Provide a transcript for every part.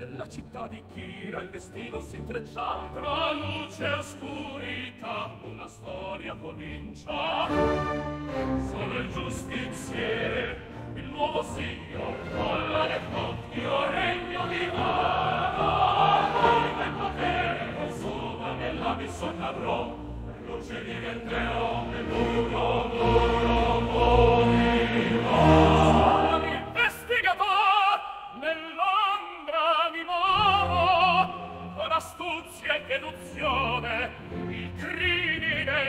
Nella città di Kira il destino si intreccia Tra luce e oscurità una storia comincia. Sono il giustiziere, il nuovo signor Colla del proprio regno di vana Arriva il potere, consuma nell'abisso cabrò Luce di ventreo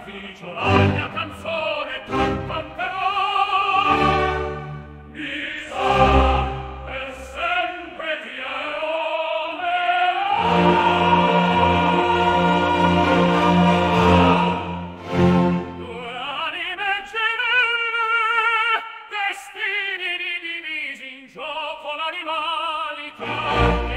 sacrificio la mia canzone t'accanterò mi sa per sempre ti amerò Gioco l'animalità.